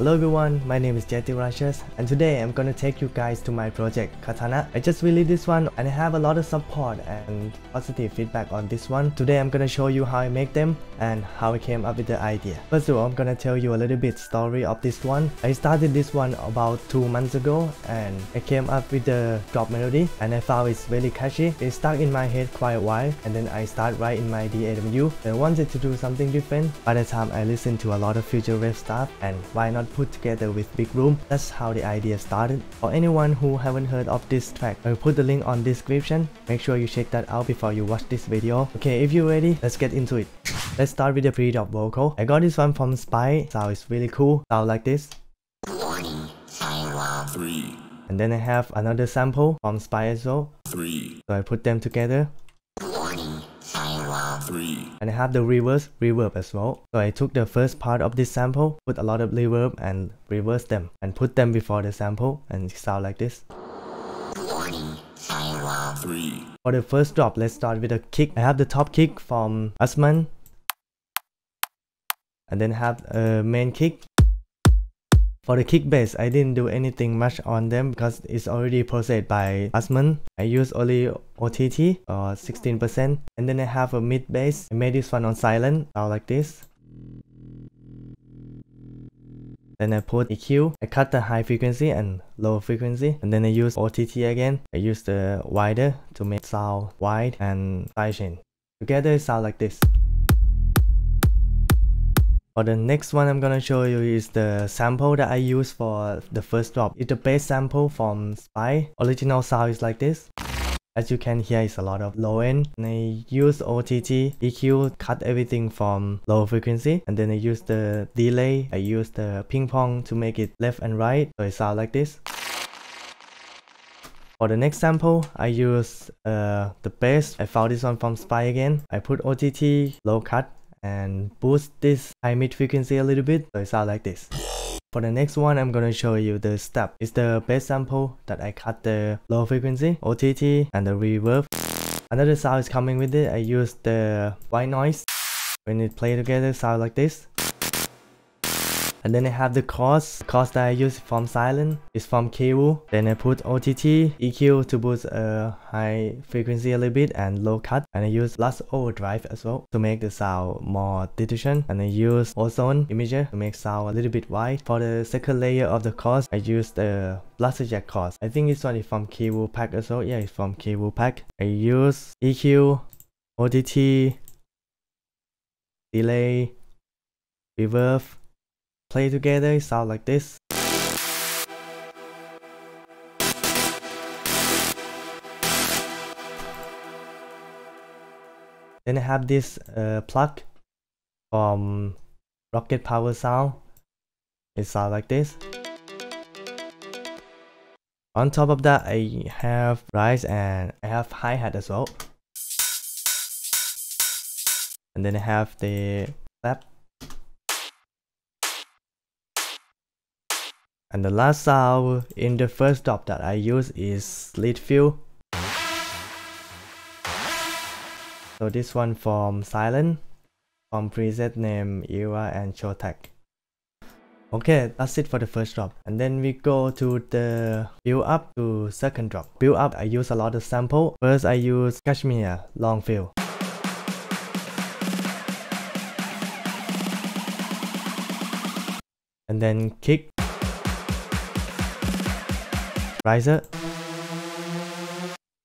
Hello everyone, my name is Jetty Rachers and today I'm gonna take you guys to my project Katana. I just released this one and I have a lot of support and positive feedback on this one. Today I'm gonna show you how I make them and how I came up with the idea. First of all, I'm gonna tell you a little bit story of this one. I started this one about 2 months ago and I came up with the drop melody and I found it's really catchy. It stuck in my head quite a while and then I start writing my DAW. I wanted to do something different. By the time I listened to a lot of future rave stuff and why not put together with Big Room. That's how the idea started. For anyone who haven't heard of this track, I'll put the link on description. Make sure you check that out before you watch this video. Okay, if you're ready, let's get into it. Let's start with the pre-drop vocal. I got this one from Spy. Sound is really cool. Sound like this. Three, And then I have another sample from Spy as well. three, So I put them together. Three, and I have the reverse reverb as well. So I took the first part of this sample, put a lot of reverb and reverse them and put them before the sample and it sound like this. three, For the first drop, let's start with a kick. I have the top kick from Usman and then have a main kick. For the kick bass, I didn't do anything much on them because it's already processed by Usman. I use only OTT or 16% and then I have a mid bass. I made this one on Sylenth, sound like this. Then I put EQ. I cut the high frequency and low frequency. And then I use OTT again. I use the wider to make sound wide and sidechain. Together it sound like this. For the next one I'm gonna show you is the sample that I use for the first drop. It's the bass sample from Spy. Original sound is like this. As you can hear, it's a lot of low end. And I use OTT EQ, cut everything from low frequency. And then I use the delay. I use the ping pong to make it left and right. So it sound like this. For the next sample, I use uh, the bass. I found this one from Spy again. I put OTT low cut and boost this high mid frequency a little bit. So it sound like this. For the next one, I'm gonna show you the step. It's the bass sample that I cut the low frequency, OTT, and the reverb. Another sound is coming with it. I use the white noise. When it play together, sound like this. And then I have the chords. Chords that I use from Sylenth is from Kiwu. Then I put OTT, EQ to boost a high frequency a little bit and low cut. And I use Last Overdrive as well to make the sound more distortion. And I use Ozone Imager to make sound a little bit wide. For the second layer of the chords, I use the Blasterjaxx chords. I think this one is from Kiwu Pack as well. Yeah, it's from Kiwu Pack. I use EQ, OTT, delay, reverb, play together sound like this. Then I have this uh, plug from Rocket Power Sound. It sound like this. On top of that I have rise and I have hi-hat as well. And then I have the clap And the last sound in the first drop that I use is lead fill. So this one from Sylenth, from preset name Era and Showtek. Okay, that's it for the first drop. And then we go to the build up to second drop. Build up, I use a lot of sample. First I use KSHMR long fill. And then kick riser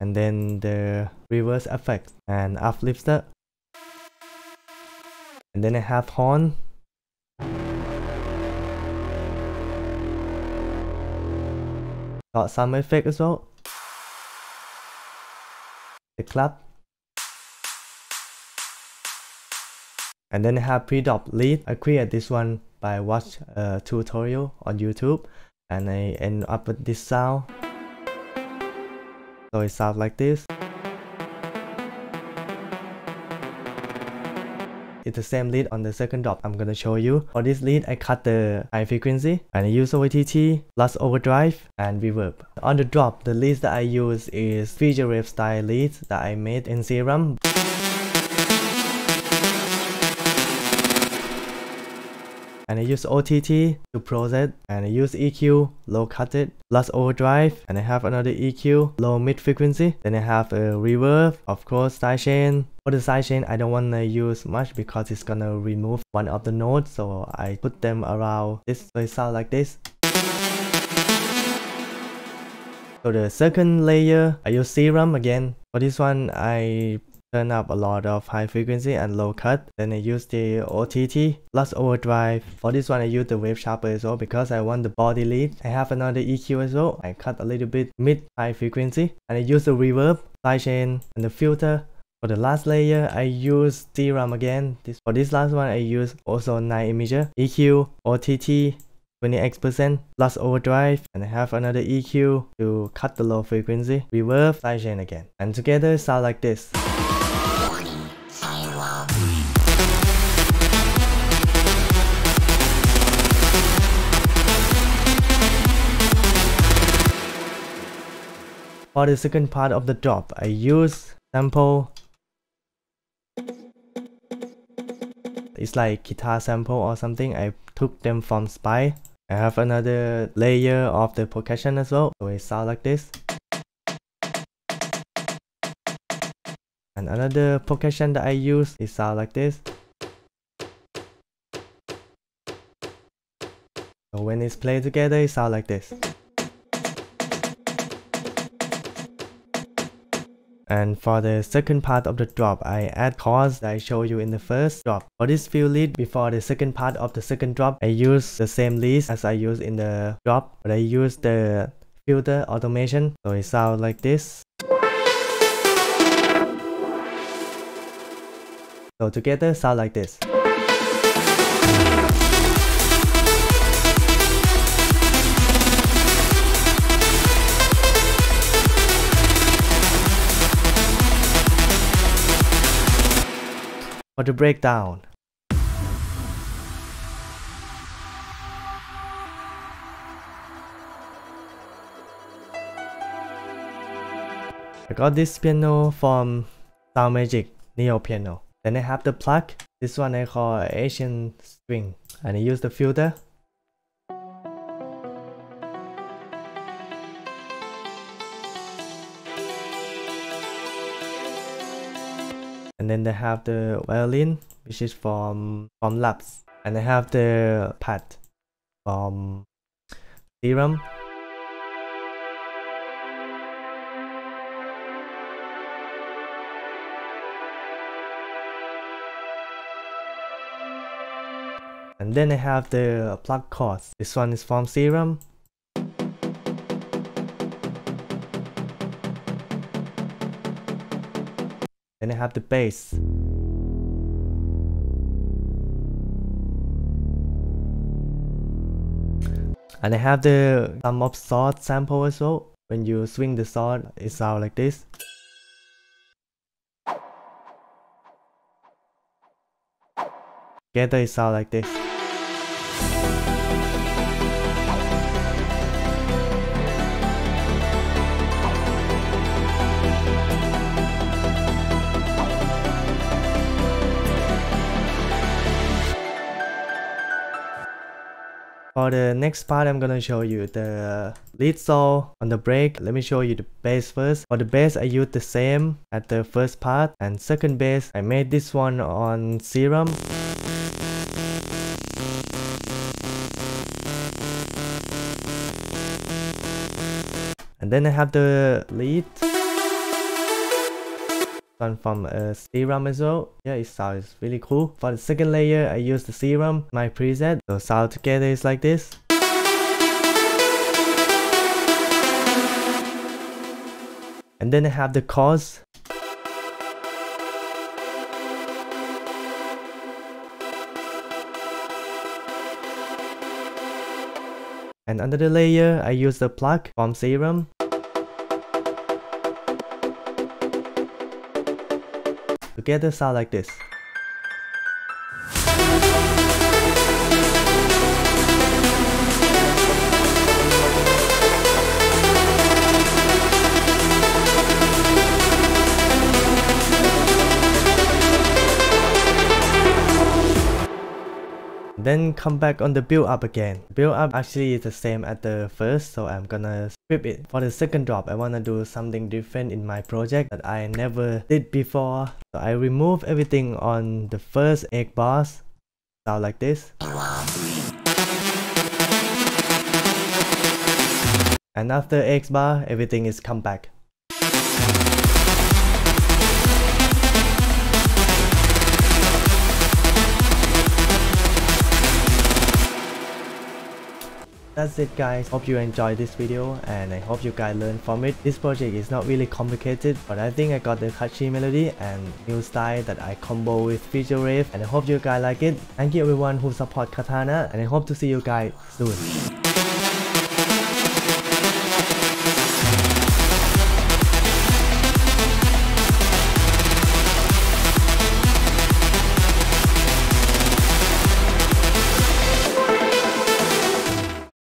and then the reverse effect and uplifter and then I have horn. Got some effect as well. The clap. And then I have pre-drop lead. I created this one by watch a tutorial on YouTube and I end up with this sound so it sounds like this It's the same lead on the second drop I'm gonna show you. For this lead, I cut the high frequency and I use OTT, Last Overdrive, and Reverb. On the drop, the leads that I use is Future rave style leads that I made in Serum. I use OTT to process and I use EQ low cut it plus overdrive and I have another EQ low mid frequency. Then I have a reverb of course sidechain for the sidechain I don't want to use much because it's gonna remove one of the nodes so I put them around this so it sound like this. So the second layer I use serum again. For this one I turn up a lot of high frequency and low cut. Then I use the OTT plus overdrive. For this one I use the wave shaper as well because I want the body lead. I have another EQ as well. I cut a little bit mid high frequency and I use the reverb, sidechain and the filter. For the last layer, I use Serum again. This, for this last one, I use Ozone 9 imager, EQ, OTT, 20x% plus overdrive and I have another EQ to cut the low frequency, reverb, sidechain again. And together sound like this. For the second part of the drop, I use sample. It's like guitar sample or something. I took them from Spy. I have another layer of the percussion as well. So it sounds like this. And another percussion that I use is sound like this. So when it's played together, it sounds like this. And for the second part of the drop, I add chords that I showed you in the first drop. For this fill lead, before the second part of the second drop, I use the same list as I use in the drop, but I use the filter automation, so it sounds like this. So together sound like this. For the breakdown, I got this piano from Sound Magic Neo Piano. Then I have the plug. This one I call Asian string. And I use the filter. And then they have the violin, which is from from Labs. And they have the pad from Serum. And then I have the plug chords. This one is from Serum. Then I have the bass. And I have the some of sword sample as well. When you swing the sword, it sounds like this. Together it sounds like this. For the next part, I'm gonna show you the lead saw on the break. Let me show you the bass first. For the bass, I used the same at the first part. And second bass, I made this one on Serum. And then I have the lead one from a serum as well. Yeah, it sounds really cool. For the second layer, I use the serum, my preset. So sound together is like this. And then I have the chords. And under the layer, I use the plug from Serum. Together sound like this. Then come back on the build up again. Build up actually is the same at the first so i'm gonna skip it for the second drop. I wanna do something different in my project that i never did before. So i remove everything on the first egg bars sound like this. And after X bar everything is come back That's it guys, hope you enjoyed this video and I hope you guys learned from it. This project is not really complicated but I think I got the catchy melody and new style that I combo with Future Rave and I hope you guys like it. Thank you everyone who support Katana and I hope to see you guys soon.